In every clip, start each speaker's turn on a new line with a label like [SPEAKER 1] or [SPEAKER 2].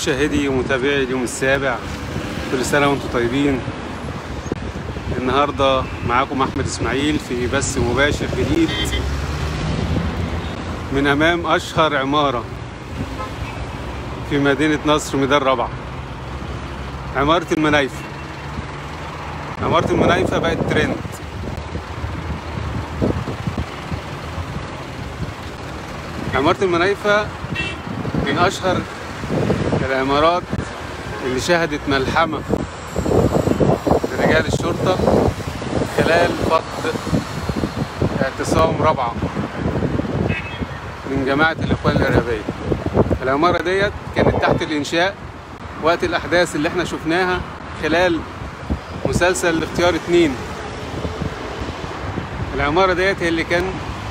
[SPEAKER 1] مشاهدي ومتابعي اليوم السابع كل سنة وأنتم طيبين. النهاردة معاكم أحمد إسماعيل في بث مباشر جديد من أمام أشهر عمارة في مدينة نصر ميدان رابعة. عمارة المنايفة. عمارة المنايفة بقت ترند عمارة المنايفة من أشهر العمارات اللي شهدت ملحمة لرجال الشرطة خلال فترة اعتصام رابعة من جماعة الإخوان الإرهابية. العمارة ديت كانت تحت الإنشاء وقت الأحداث اللي إحنا شفناها خلال مسلسل الاختيار اتنين. العمارة ديت هي اللي كان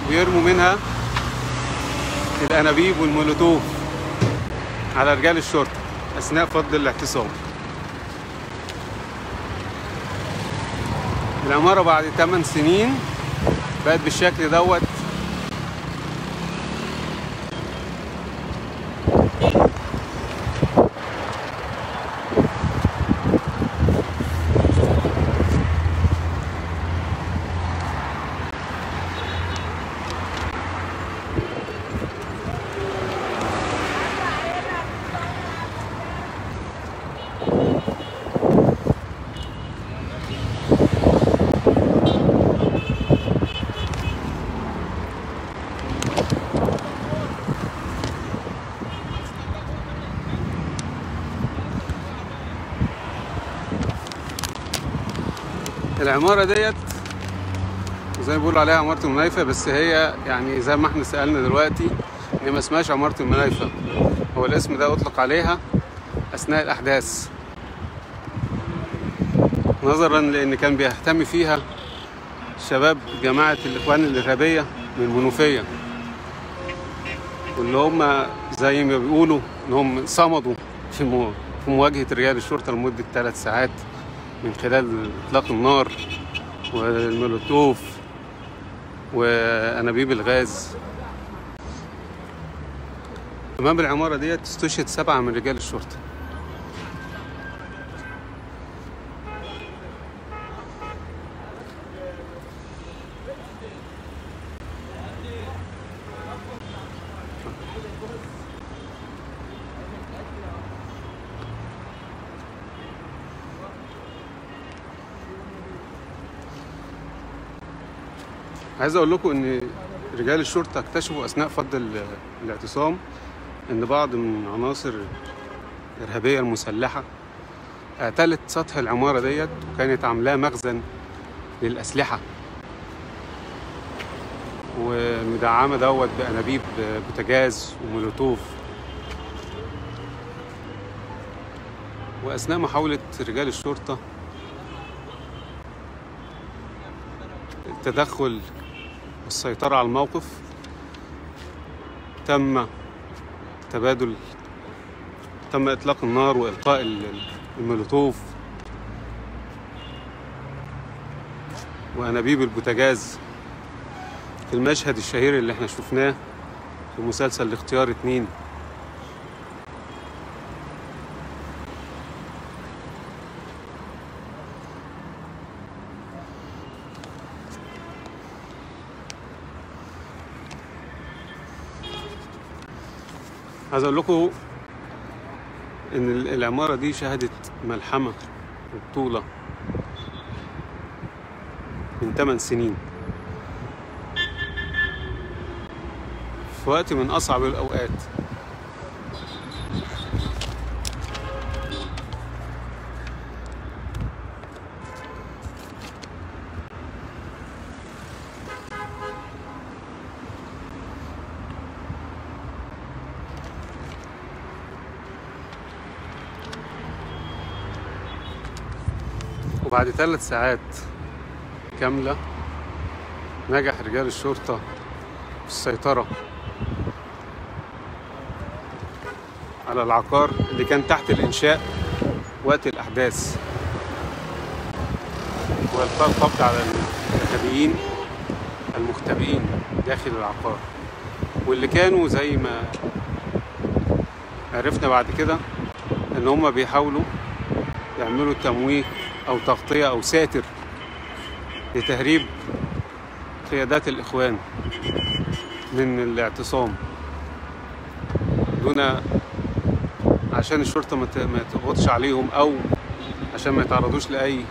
[SPEAKER 1] بيرموا منها الأنابيب والمولوتوف. على رجال الشرطة أثناء فض الاعتصام. العمارة بعد 8 سنين بقت بالشكل دوت العمارة ديت زي ما بيقولوا عليها عمارة المنايفة بس هي يعني زي ما إحنا سألنا دلوقتي هي ما اسمهاش عمارة المنايفة. هو الاسم ده أطلق عليها أثناء الأحداث. نظرا لأن كان بيهتم فيها شباب جماعة الإخوان الإرهابية من المنوفية واللي هم زي ما بيقولوا إن هم صمدوا في مواجهة رجال الشرطة لمدة ثلاث ساعات. من خلال إطلاق النار والمولوتوف وأنابيب الغاز. أمام العمارة ديت استشهد سبعة من رجال الشرطة. عايز أقول لكم إن رجال الشرطة اكتشفوا أثناء فض ال- الاعتصام إن بعض من عناصر الارهابيه المسلحة اعتلت سطح العمارة ديت وكانت عاملاه مخزن للأسلحة. ومدعمة دوت بأنابيب بوتاجاز ومولوتوف. وأثناء محاولة رجال الشرطة التدخل والسيطرة على الموقف تم تبادل تم إطلاق النار وإلقاء ال- المولوتوف وأنابيب البوتاجاز في المشهد الشهير اللي إحنا شفناه في مسلسل الاختيار اتنين. عايز أقول لكم إن ال- العمارة دي شهدت ملحمة وبطولة من 8 سنين. في وقت من أصعب الأوقات. وبعد ثلاث ساعات كاملة نجح رجال الشرطة في السيطرة على العقار اللي كان تحت الإنشاء وقت الأحداث. وإلقاء القبض على الإرهابيين المختبئين داخل العقار. واللي كانوا زي ما عرفنا بعد كده إن هم بيحاولوا يعملوا تمويه أو تغطية أو ساتر لتهريب قيادات الإخوان من الاعتصام. دون عشان الشرطة ما ت- ما تضغطش عليهم أو عشان ما يتعرضوش لأي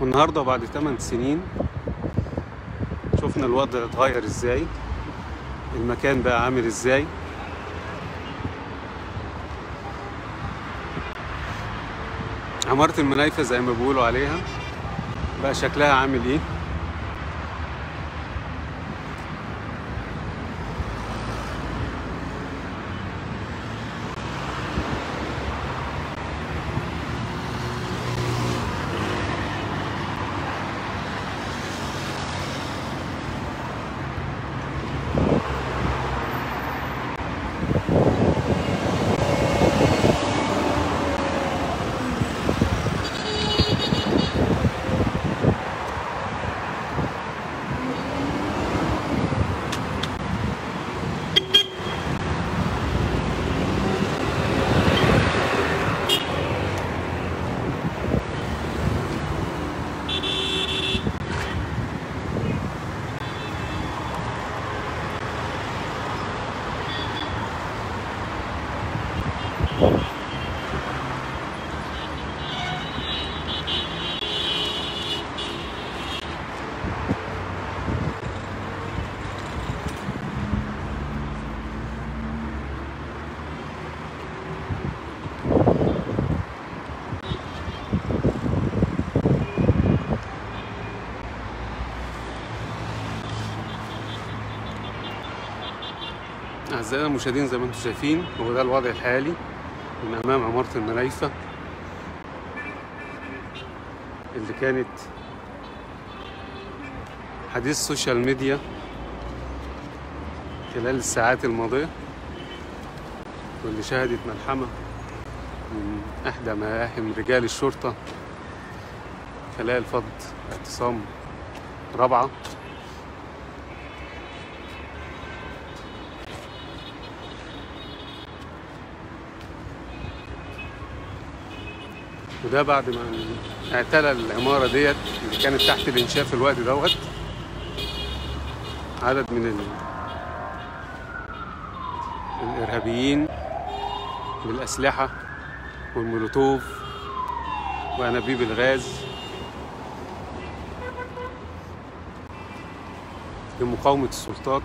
[SPEAKER 1] والنهاردة بعد 8 سنين شفنا الوضع اتغير إزاي. المكان بقى عامل إزاي؟ عمارة المنايفة زي ما بيقولوا عليها بقى شكلها عامل إيه؟ أعزائنا المشاهدين زي ما أنتم شايفين هو ده الوضع الحالي. من أمام عمارة المنايفة اللي كانت حديث السوشيال ميديا خلال الساعات الماضية واللي شهدت ملحمة من إحدى ملاحم رجال الشرطة خلال فض اعتصام رابعة. وده بعد ما اعتلى العمارة ديت اللي كانت تحت الإنشاء في الوقت دوت. عدد من ال... الإرهابيين بالأسلحة والمولوتوف وأنابيب الغاز لمقاومة السلطات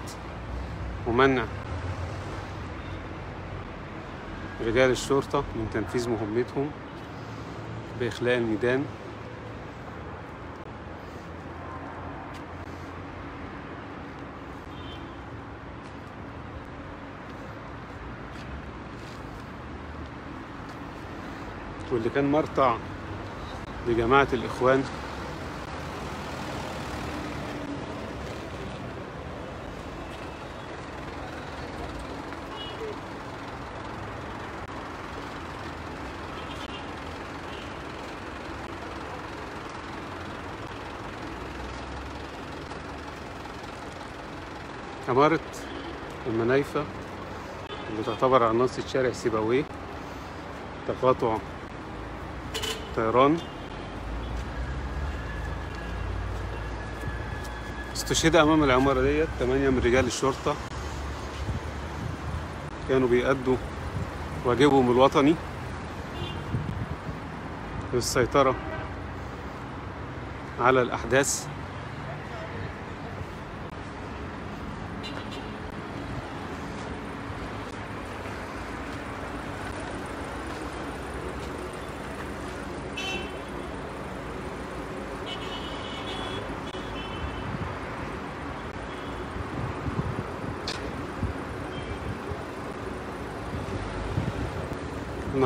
[SPEAKER 1] ومنع رجال الشرطة من تنفيذ مهمتهم. بإخلاء الميدان. واللي كان مرتع لجماعة الإخوان عمارة المنايفة اللي تعتبر على ناصية شارع سيبويه تقاطع طيران. استشهد أمام العمارة ديت ثمانية من رجال الشرطة. كانوا بيأدوا واجبهم الوطني للسيطرة على الأحداث.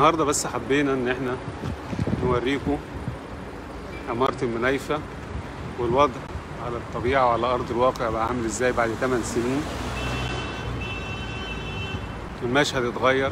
[SPEAKER 1] النهارده بس حبينا إن إحنا نوريكم عمارة المنايفة والوضع على الطبيعة وعلى أرض الواقع بقى عامل إزاي بعد 8 سنين. المشهد اتغير.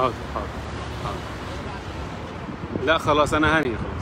[SPEAKER 1] حاضر حاضر حاضر. لا خلاص أنا هاني. خلاص